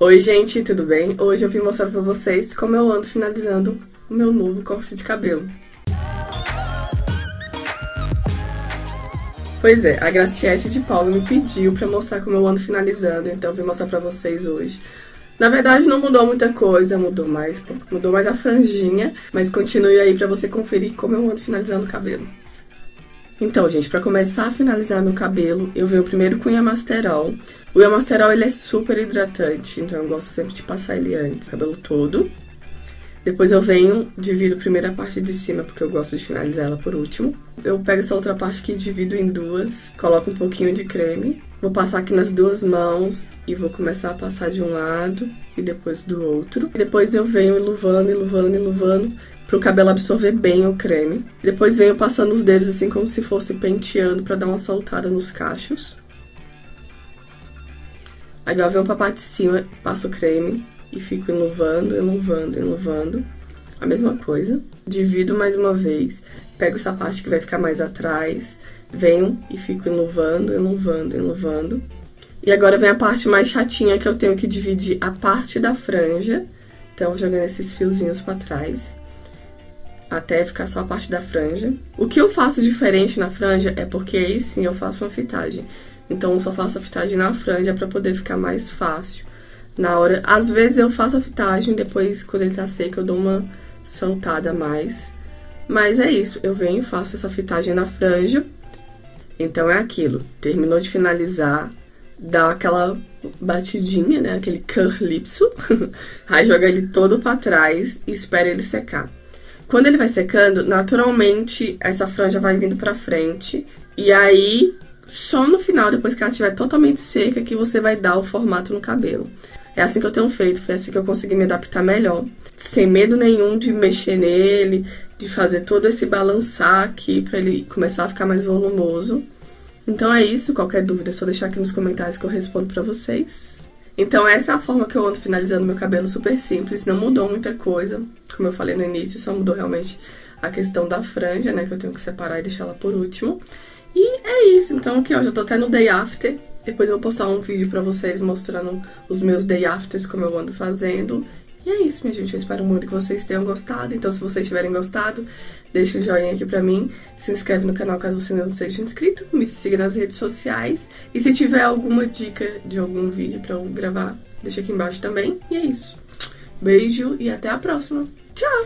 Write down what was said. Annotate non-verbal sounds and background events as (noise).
Oi, gente, tudo bem? Hoje eu vim mostrar pra vocês como eu ando finalizando o meu novo corte de cabelo. Pois é, a Graciete de Paula me pediu pra mostrar como eu ando finalizando, então eu vim mostrar pra vocês hoje. Na verdade, não mudou muita coisa, mudou mais, mudou mais a franjinha, mas continue aí pra você conferir como eu ando finalizando o cabelo. Então, gente, para começar a finalizar meu cabelo, eu venho primeiro com o Yamasterol. O Yamasterol, ele é super hidratante, então eu gosto sempre de passar ele antes, cabelo todo. Depois eu venho, divido primeiro a parte de cima, porque eu gosto de finalizar ela por último. Eu pego essa outra parte aqui, divido em duas, coloco um pouquinho de creme. Vou passar aqui nas duas mãos e vou começar a passar de um lado e depois do outro. Depois eu venho iluvando, iluvando, iluvando pro cabelo absorver bem o creme. Depois venho passando os dedos assim como se fosse penteando para dar uma soltada nos cachos. Eu venho pra parte de cima, passo o creme e fico enluvando, enluvando, enluvando. A mesma coisa. Divido mais uma vez, pego essa parte que vai ficar mais atrás, venho e fico enluvando, enluvando, enluvando. E agora vem a parte mais chatinha que eu tenho que dividir a parte da franja. Então, jogando esses fiozinhos para trás até ficar só a parte da franja. O que eu faço diferente na franja é porque aí sim eu faço uma fitagem. Então eu só faço a fitagem na franja para poder ficar mais fácil. Na hora, às vezes eu faço a fitagem, depois quando ele tá seco eu dou uma soltada a mais. Mas é isso, eu venho faço essa fitagem na franja. Então é aquilo, terminou de finalizar, dá aquela batidinha, né, aquele curlipso, (laughs) aí joga ele todo para trás e espera ele secar. Quando ele vai secando, naturalmente essa franja vai vindo pra frente. E aí, só no final, depois que ela estiver totalmente seca, que você vai dar o formato no cabelo. É assim que eu tenho feito, foi assim que eu consegui me adaptar melhor. Sem medo nenhum de mexer nele, de fazer todo esse balançar aqui pra ele começar a ficar mais volumoso. Então é isso, qualquer dúvida é só deixar aqui nos comentários que eu respondo pra vocês. Então essa é a forma que eu ando finalizando meu cabelo, super simples, não mudou muita coisa. Como eu falei no início, só mudou realmente a questão da franja, né, que eu tenho que separar e deixar ela por último. E é isso, então aqui ó, já tô até no day after. Depois eu vou postar um vídeo pra vocês mostrando os meus day afters, como eu ando fazendo. E é isso, minha gente. Eu espero muito que vocês tenham gostado. Então, se vocês tiverem gostado, deixa o um joinha aqui pra mim. Se inscreve no canal caso você não seja inscrito. Me siga nas redes sociais. E se tiver alguma dica de algum vídeo pra eu gravar, deixa aqui embaixo também. E é isso. Beijo e até a próxima. Tchau!